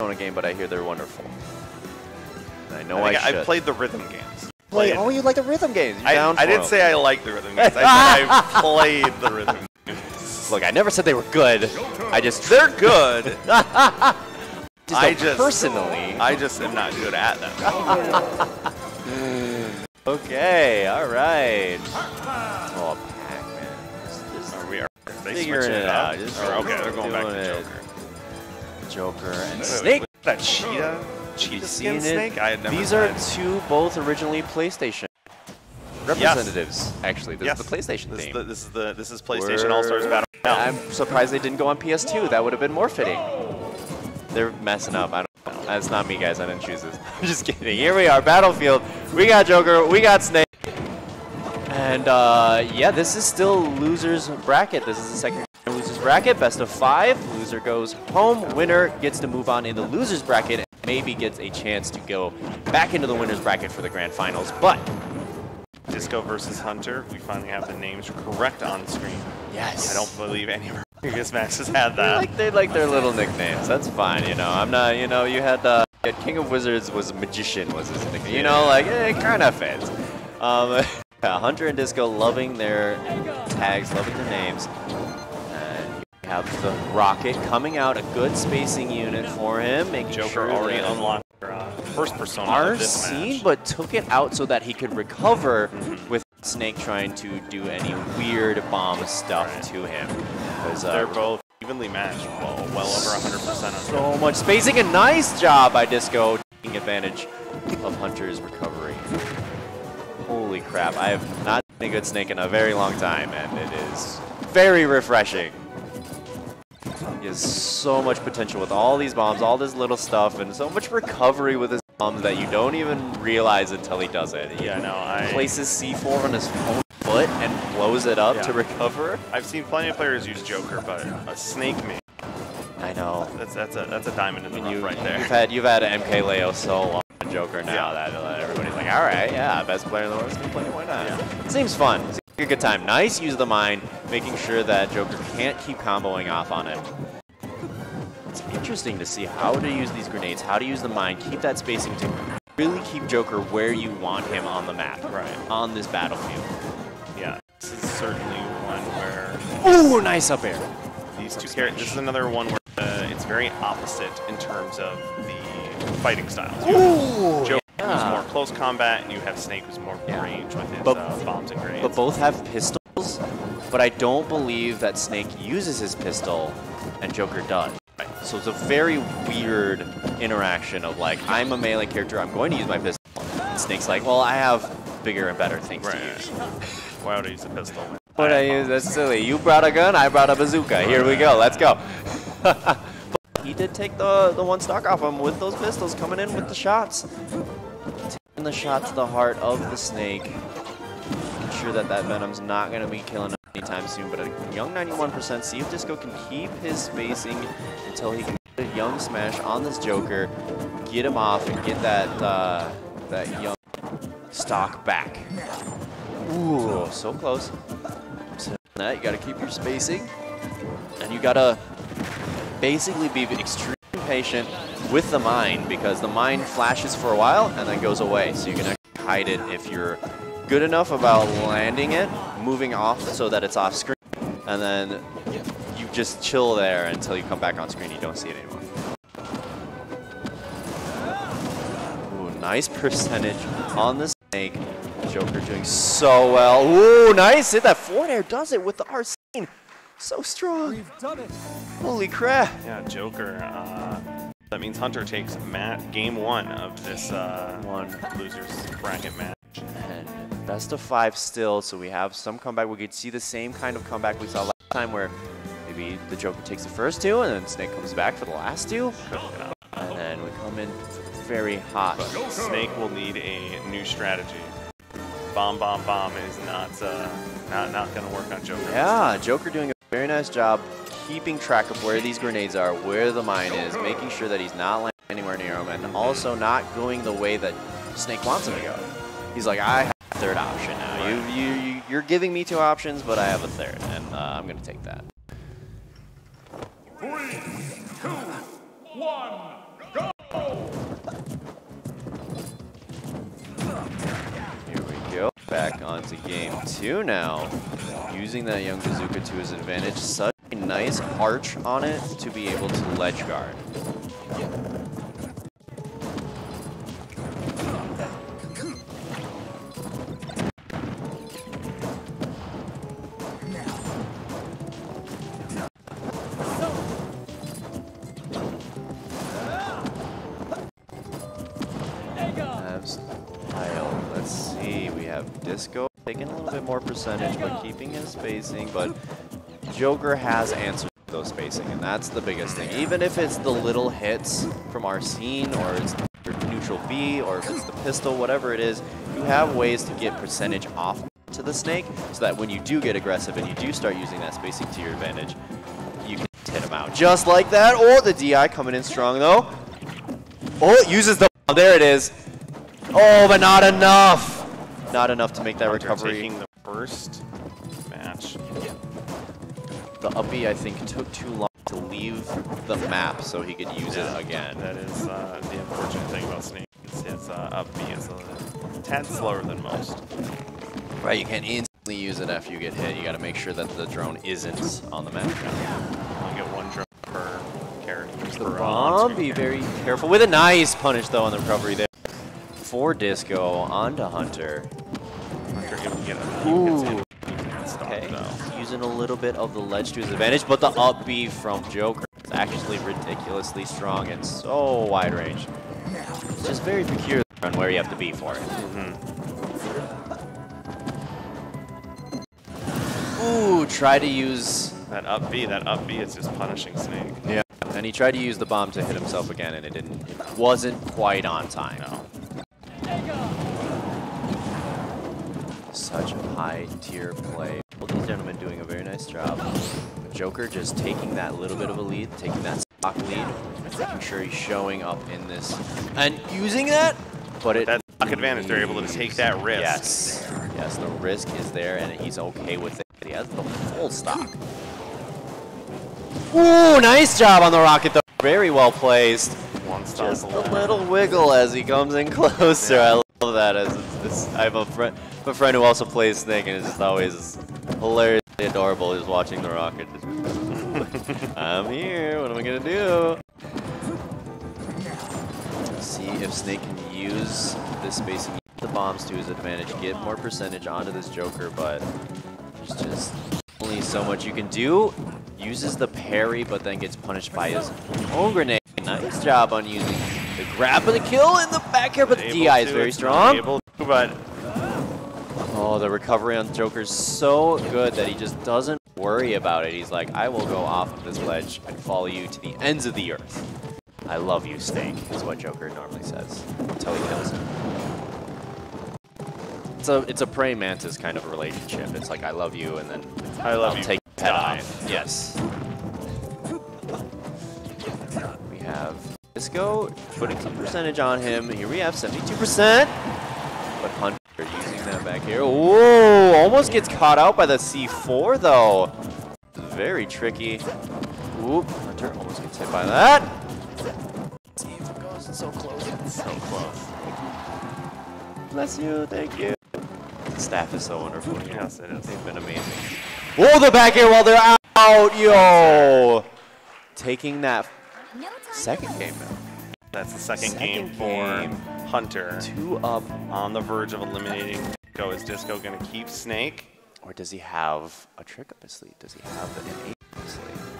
Persona game, but I hear they're wonderful. And I know I, I, think I, should. played the rhythm games. Play- Played- oh, you like the rhythm games. You're I, down I for didn't 'em. say I like the rhythm games. I said I played the rhythm games. Look, I never said they were good. I just They're good. just I just- personally. I just am not good at them. Okay, all right. Oh, Pac-Man. Just- just Are we are they Figuring switching it out, just Or, okay, they're going back doing to it. Joker. And Snake. That cheetah? Cheetah skin snake? I had never These are two both originally PlayStation representatives. Actually, this Yes. is the PlayStation This is the, this is the this is PlayStation All Stars Battle. Now, I'm surprised they didn't go on PS2. That would have been more fitting. They're messing up. I don't know. That's not me, guys. I didn't choose this. I'm just kidding. Here we are, Battlefield. We got Joker. We got Snake. And uh, yeah, this is still losers bracket. This is the second bracket. Best of five. Loser goes home. Winner gets to move on in the losers bracket and maybe gets a chance to go back into the winners bracket for the grand finals. But Disco versus Hunter. We finally have the names correct on screen. yes, I don't believe any of our previous matches had They that. like they like their little nicknames. That's fine, you know. I'm not, you know. You had, uh, you had King of Wizards was a magician was his nickname. You know, like it kind of fits. Um, Hunter and Disco loving their tags, loving their names. Have the Rocket coming out, a good spacing unit for him, making Joker sure already unlocked uh, first persona this Arsene, but took it out so that he could recover with Snake trying to do any weird bomb stuff Right. to him. uh, They're both evenly matched, well, well over 100% on so much spacing. A nice job by Disco taking advantage of Hunter's recovery. Holy crap, I have not seen a good snake in a very long time, and it is very refreshing. He has so much potential with all these bombs, all this little stuff, and so much recovery with his bombs that you don't even realize until he does it. He Yeah, no, I places C4 on his own foot and blows it up to recover. I've seen plenty of players use Joker, but a snake man, I know. that's that's a that's a diamond in the And rough you, right there. You've had you've had MK Leo so long on Joker now Yeah. that everybody's like, all right, yeah, best player in the world, let's go play. Why not? Seems fun. A good time. Nice use of the mind, making sure that Joker can't keep comboing off on it. It's interesting to see how to use these grenades, how to use the mind, keep that spacing to really keep Joker where you want him on the map, Right. on this battlefield. Yeah, this is certainly one where Ooh, nice up air. these two characters. This is another one where uh, it's very opposite in terms of the fighting styles. Ooh, have Who's yeah. more close combat, and you have Snake who's more Yeah. range with his But- uh, bombs and grenades. But both have pistols, but I don't believe that Snake uses his pistol and Joker does. So it's a very weird interaction of like, I'm a melee character, I'm going to use my pistol. And Snake's like, well, I have bigger and better things to use. Why would I use a pistol? What I use? That's silly. You brought a gun, I brought a bazooka. Here we go, let's go. he did take the, the one stock off him with those pistols coming in with the shots. Taking the shot to the heart of the snake. Making sure that that Venom's not going to be killing him anytime soon, but a young 91%. See if Disco can keep his spacing until he can get a young smash on this Joker, get him off, and get that, uh, that young stock back. Ooh, so close. That you gotta keep your spacing, and you gotta basically be extremely patient with the mine because the mine flashes for a while and then goes away. So you can hide it if you're good enough about landing it, moving off so that it's off screen, and then you just chill there until you come back on screen. You don't see it anymore. Ooh, nice percentage on the snake. Joker doing so well. Ooh, nice. Hit that forward air. Does it with the Arsene. So strong. Holy crap. Yeah, Joker. Uh, that means Hunter takes Matt game one of this uh, One. losers bracket match. And best of five still, so we have some comeback. We could see the same kind of comeback we saw last time where maybe the Joker takes the first two and then Snake comes back for the last two. And then we come in very hot. Snake will need a new strategy. Bomb, bomb, bomb is not uh, not not going to work on Joker. Yeah, Joker doing a very nice job keeping track of where these grenades are, where the mine is, making sure that he's not landing anywhere near him, and also not going the way that Snake wants him to go. He's like, I have a third option now. You, you, you, you're giving me two options, but I have a third, and uh, I'm going to take that. Three, two, one, game two now. Using that young bazooka to his advantage. Such a nice arch on it to be able to ledge guard. Percentage, but keeping his spacing. But Joker has answered those spacing, and that's the biggest thing. Even if it's the little hits from Arsene, or it's neutral B, or if it's the pistol, whatever it is, you have ways to get percentage off to the snake, so that when you do get aggressive and you do start using that spacing to your advantage, you can hit him out. Just like that. Or the DI coming in strong though. Oh, it uses the. Oh, there it is. Oh, but not enough. Not enough to make that recovery. The first match. The uppy, I think, took too long to leave the map so he could use Yeah, it again. That is uh, the unfortunate thing about Snake. Is his uh, up B is a tad slower than most. Right, you can't instantly use it after you get hit. You got to make sure that the drone isn't on the map. Only get one drone per character. The uh, bomb, be very careful. With a nice punish, though, on the recovery there. For Disco, onto Hunter. Hunter can get a few hits in. Ooh. He can't Okay, though. using a little bit of the ledge to his advantage, but the up B from Joker is actually ridiculously strong and so wide range. It's just very peculiar on where you have to be for it. Mm -hmm. Ooh, try to use... That up B, that up B is just punishing Snake. Yeah. And he tried to use the bomb to hit himself again, and it didn't. It wasn't quite on time. No. Such a high tier play. Both these gentlemen doing a very nice job. Joker just taking that little bit of a lead, taking that stock lead, making sure he's showing up in this and using that. But it That stock advantage, they're able to take that risk. Yes, yes, the risk is there, and he's okay with it. He has the full stock. Ooh, nice job on the rocket though. Very well placed. Just a little wiggle as he comes in closer. I love that. As it's, it's, I have a friend, a friend who also plays Snake, and is just always hilariously adorable just watching the rocket. I'm here. What am I gonna do? See if Snake can use this spacing, the bombs to his advantage, get more percentage onto this Joker, but there's just only so much you can do. Uses the parry, but then gets punished by his own grenade. Nice job on using the grab for the kill in the back here, but the DI is very strong. Able to, but Oh, the recovery on Joker's so good that he just doesn't worry about it. He's like, I will go off of this ledge and follow you to the ends of the earth. I love you, Snake, is what Joker normally says until he kills him. It's a, it's a praying mantis kind of relationship. It's like, I love you, and then I love I'll you. take your head off. Yes. We have Disco putting some percentage on him. Here we have 72%. But Hunter using that back here. Whoa! Almost gets caught out by the C4 though. Very tricky. Oop, Hunter almost gets hit by that. It goes. So close. So close. Bless you. Thank you. The staff is so wonderful. Yes, it is. They've been amazing. Whoa, the back air while they're out, yo! Taking that second game now. That's the second, Second game for. Hunter. Two up. On the verge of eliminating Disco. Is Disco going to keep Snake? Or does he have a trick up his sleeve? Does he have an ace up his sleeve?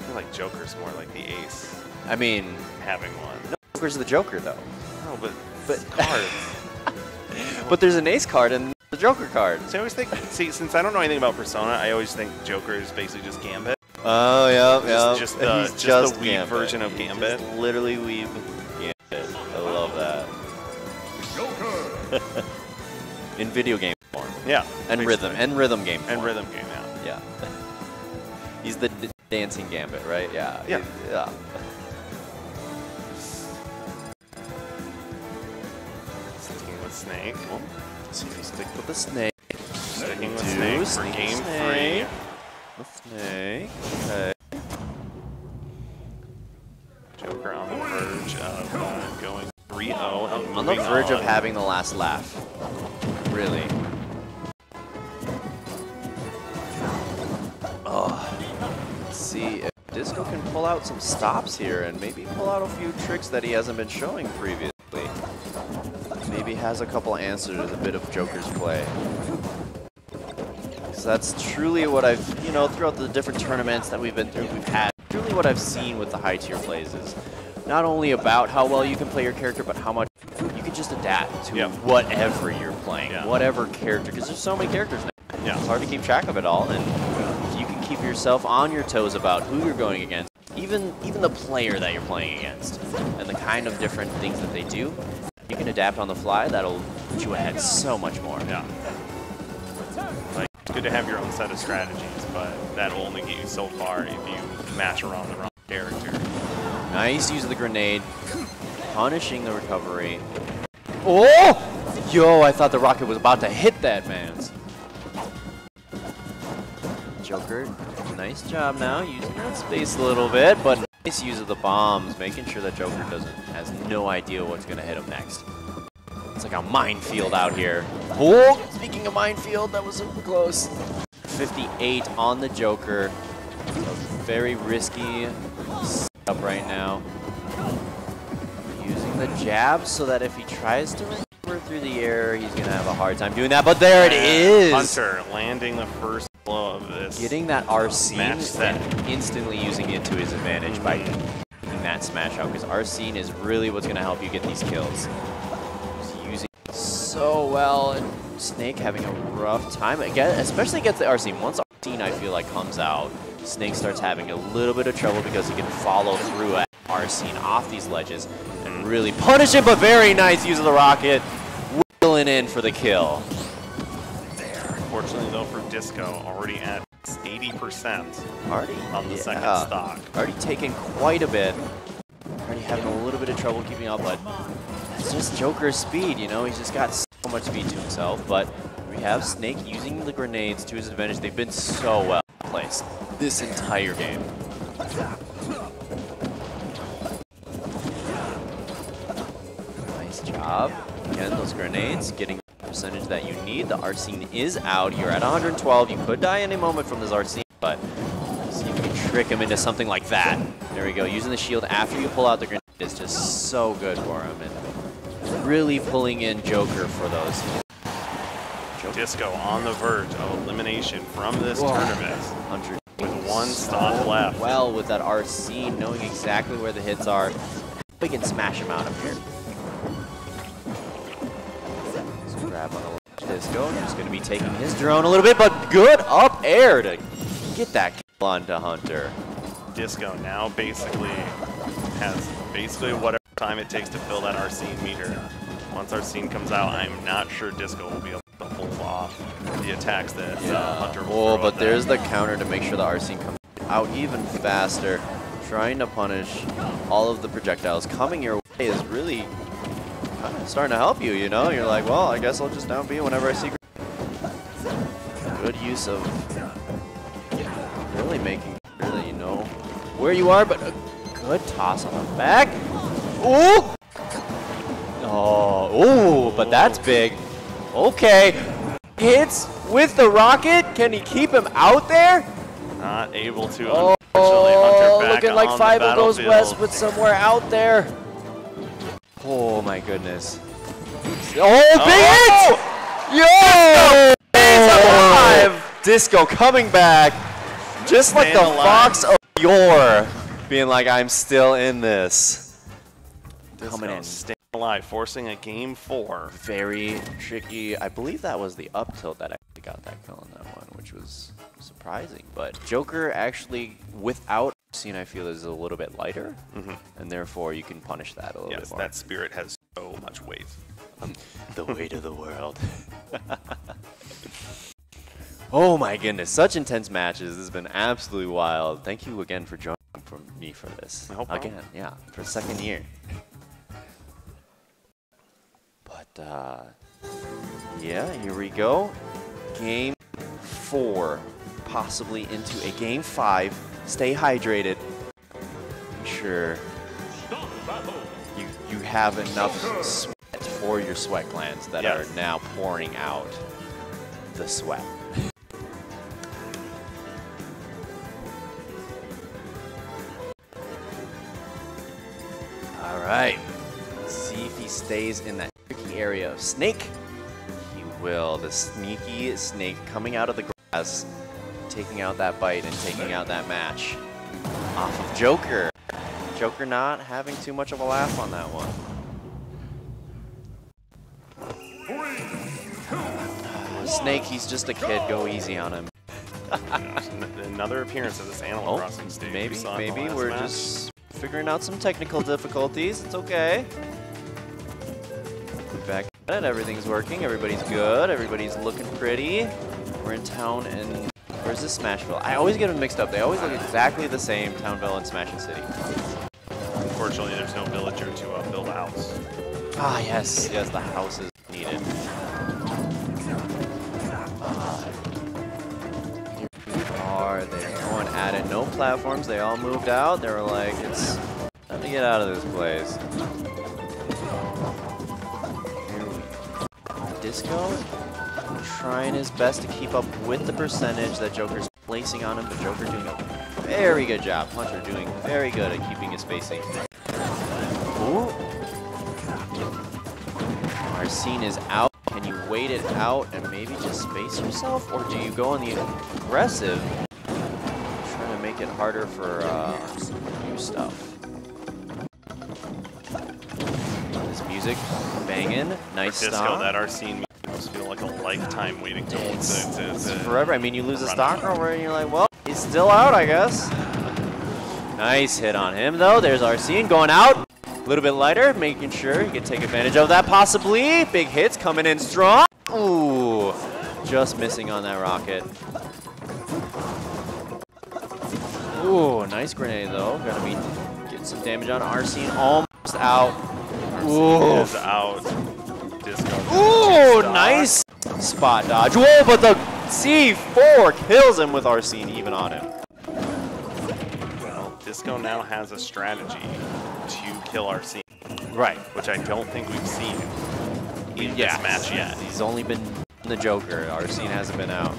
I feel like Joker's more like the ace I mean, having one. Joker's the Joker though. No, but But- cards. But there's an ace card and the Joker card. So I always think, see, since I don't know anything about Persona, I always think Joker is basically just Gambit. Oh, yeah, yeah. Just the- He's just the Weeb Gambit. version of He's Gambit. just literally Weeb Gambit. I love that. In video game form. Yeah. And basically. rhythm. And rhythm game And rhythm game, yeah. Yeah. He's the d- dancing gambit, right? Yeah. Yeah. he- yeah. Sticking with Snake. So you stick with the snake. Sticking with Do Snake for game snake. three. The snake. Okay. Joker on the verge of uh, going 3-0 and On the verge of having the last laugh really. Oh. Let's see if Disco can pull out some stops here and maybe pull out a few tricks that he hasn't been showing previously. Maybe has a couple answers, a bit of Joker's play. So that's truly what I've, you know, throughout the different tournaments that we've been through, we've had, truly what I've seen with the high tier plays is not only about how well you can play your character, but how much you can just adapt to yep. whatever you're playing, Yeah. whatever character, because there's so many characters now. Yeah. It's hard to keep track of it all, and you can keep yourself on your toes about who you're going against, even even the player that you're playing against, and the kind of different things that they do, you can adapt on the fly. That'll put you ahead so much more. Yeah. Like, it's good to have your own set of strategies, but that'll only get you so far if you match around the wrong character. Nice use of the grenade, punishing the recovery. Oh! Yo, I thought the rocket was about to hit that man's. Joker, nice job now, using that space a little bit, but nice use of the bombs, making sure that Joker doesn't has no idea what's gonna hit him next. It's like a minefield out here. Oh, speaking of minefield, that was super close. 58 on the Joker. A very risky setup right now. Using the jab so that if he tries to through the air, he's gonna have a hard time doing that. But there it is. Hunter landing the first blow of this. Getting that Arsene and instantly using it to his advantage by mm-hmm. taking that smash out because Arsene is really what's going to help you get these kills. Just using it so well and Snake having a rough time again, especially against the Arsene. Once Arsene I feel like comes out, Snake starts having a little bit of trouble because he can follow through at Arsene off these ledges and mm-hmm. really punish him. But very nice use of the rocket, in for the kill. Fortunately, though, for Disco, already at 80%. Already On the second yeah. stock. Already taken quite a bit. Already having a little bit of trouble keeping up, but it's just Joker's speed, you know? He's just got so much speed to himself, but we have Snake using the grenades to his advantage. They've been so well placed this entire game. Nice job. Again, those grenades getting the percentage that you need. The Arsene is out. You're at 112. You could die any moment from this Arsene, but see if you can trick him into something like that. There we go. Using the shield after you pull out the grenade is just so good for him. And really pulling in Joker for those. Joker Disco on the verge of elimination from this Whoa. tournament 100 with one stock left. well with that Arsene, knowing exactly where the hits are. We can smash him out of here. Grab on disco. Just going to be taking his drone a little bit, but good up air to get that kill onto Hunter. Disco now basically has basically whatever time it takes to fill that Arsene meter. Once Arsene comes out, I'm not sure Disco will be able to hold off the attacks that uh, Hunter will Oh, but there's the counter to make sure the Arsene comes out even faster. Trying to punish all of the projectiles coming your way is really kind of starting to help you, you know? You're like, well, I guess I'll just down B whenever I see. Good use of really making sure that you know where you are, but a good toss on the back. Ooh! Oh, ooh, but that's big. Okay. Hits with the rocket. Can he keep him out there? not able to. Oh, looking like Five goes west, but somewhere out there. Oh my goodness. Oh, oh! big hit! Yo! Alive! Disco coming back, just like the alive. fox of yore, being like, I'm still in this. Disco Coming in. staying alive, forcing a game four. Very tricky. I believe that was the up tilt that actually got that kill on that one, which was surprising. But Joker actually, without scene, I feel is a little bit lighter, Mhm. and therefore you can punish that a little Yes, bit more. that spirit has so much weight. the weight of the world. oh my goodness, such intense matches. This has been absolutely wild. Thank you again for joining for me for this. No again, yeah, for the second year. But uh, yeah, here we go. Game four, possibly into a game five. Stay hydrated. Sure you you have enough sweat for your sweat glands that Yes. are now pouring out the sweat. All right. See if he stays in that tricky area of Snake. He will. The sneaky Snake coming out of the grass, taking out that bite and taking out that match. Off of Joker. Joker not having too much of a laugh on that one. Snake, he's just a kid. Go easy on him. Another appearance of this Animal Oh, Crossing stage. maybe, the maybe we're match. just figuring out some technical difficulties. It's okay. Back at it, everything's working. Everybody's good. Everybody's looking pretty. We're in town and where's this Smashville? I always get them mixed up. They always look exactly the same, Townville and Smashing City. Unfortunately, there's no villager to uh, build a house. Ah, yes, yes, the house is needed. Are. They're going at it. No platforms. They all moved out. They were like, it's time to get out of this place. Here we Disco trying his best to keep up with the percentage that Joker's placing on him, but Joker doing a very good job. Hunter doing very good at keeping his spacing. Ooh. Arsene is out. Can you wait it out and maybe just space yourself? Or do you go on the aggressive, trying to make it harder for uh, new stuff? This music banging. Nice Disco, stop. that Arsene lifetime waiting to, It's, to, to, it's to forever. I mean, you lose a stock over and you're like, well, he's still out, I guess. Nice hit on him, though. There's Arsene going out. A little bit lighter, making sure he can take advantage of that possibly. Big hits coming in strong. Ooh, just missing on that rocket. Ooh, nice grenade, though. Gonna be getting some damage on Arsene. Almost out. Ooh. is out. Disco. Ooh, nice spot dodge. Whoa, but the C4 kills him with Arsene even on him. Well, Disco now has a strategy to kill Arsene, Right. which I don't think we've seen in Yeah. this match yet. He's only been the Joker. Arsene hasn't been out.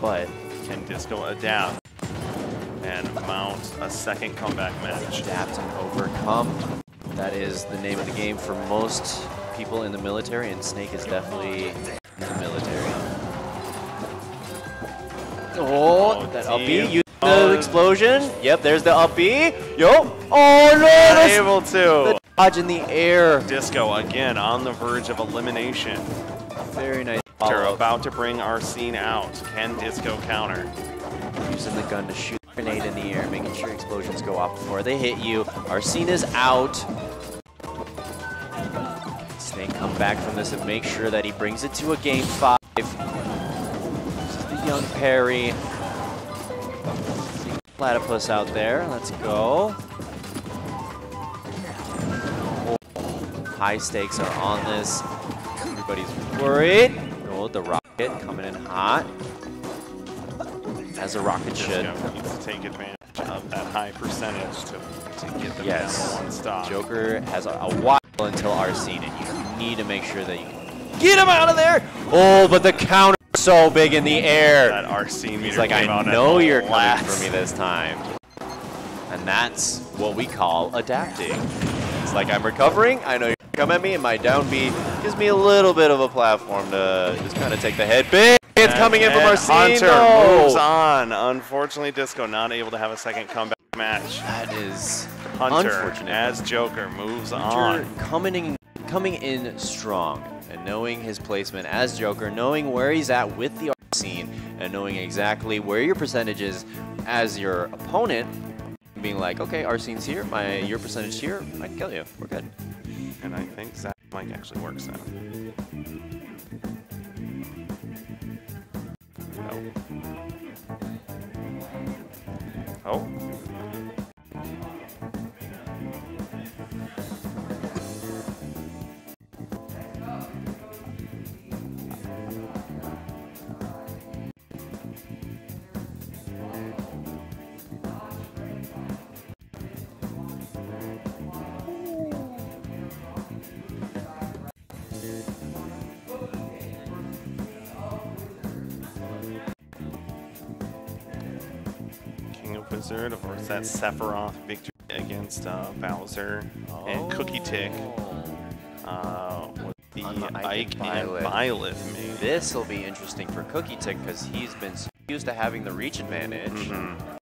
But Can Disco adapt and mount a second comeback match? adapt and overcome. That is the name of the game for most people in the military, and Snake is definitely in the military. Oh, Oh, that up B, team. Oh. the explosion. Yep, there's the up B. Yo. Oh no, that's Able to. the dodge in the air. Disco again on the verge of elimination. Very nice. They're about to bring Arsene out. Can Disco counter? Using the gun to shoot grenade in the air, making sure explosions go off before they hit you. Arsene is out. Snake come back from this and make sure that he brings it to a game five. This is the young Perry. Platypus out there. Let's go. Oh, high stakes are on this. Everybody's worried. Oh, the rocket coming in hot. As a rocket should. Disco needs to take advantage of that high percentage to, to get them Yes. down one stop. Joker has a, a while until Arsene, and you need to make sure that you get him out of there. Oh, but the counter is so big in the air. That Arsene meter He's like, I know the you're coming for me this time. And that's what we call adapting. It's like I'm recovering, I know you're come at me, and my down B gives me a little bit of a platform to just kind of take the head. Big hits And- coming in from and Arsene. Hunter no. moves on. Unfortunately, Disco not able to have a second comeback match. That is Hunter, unfortunate. as Joker, moves Hunter on. coming in, coming in strong and knowing his placement as Joker, knowing where he's at with the scene, and knowing exactly where your percentage is as your opponent, being like, okay, Arsene's here, my your percentage here, I can kill you. We're good. And I think Zach Mike actually works out. Oh. Oh. King of course, that Sephiroth victory against uh, Bowser and Cookie Tick. Oh. Uh, with the Ike Ike, and Byleth. This will be interesting for Cookie Tick because he's been so used to having the reach advantage. Mhm.